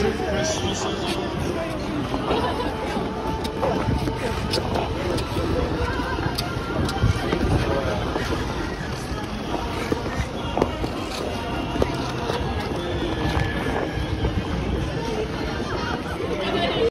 Christmas.